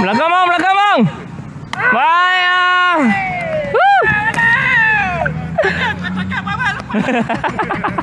Belakang bang, belakang bang. Baik. Woo.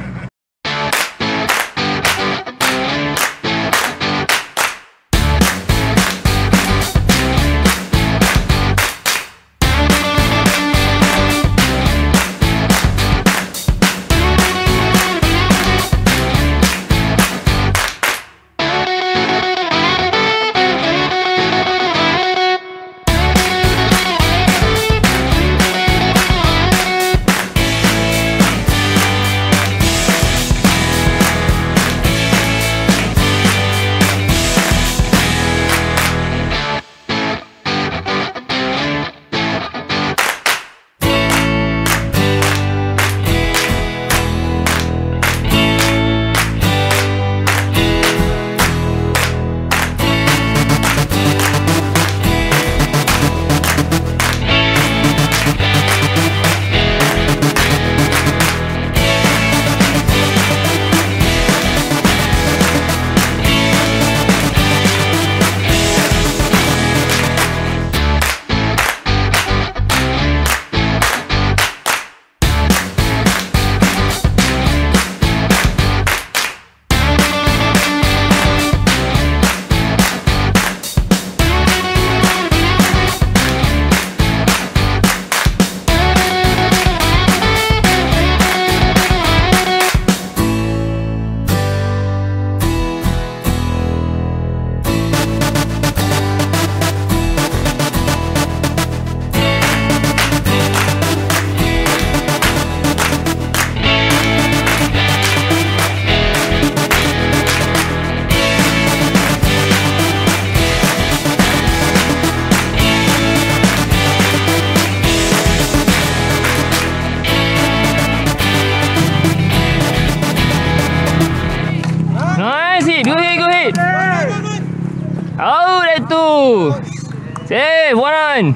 Hit. Good hit, good hit. Oh, that two. Save, one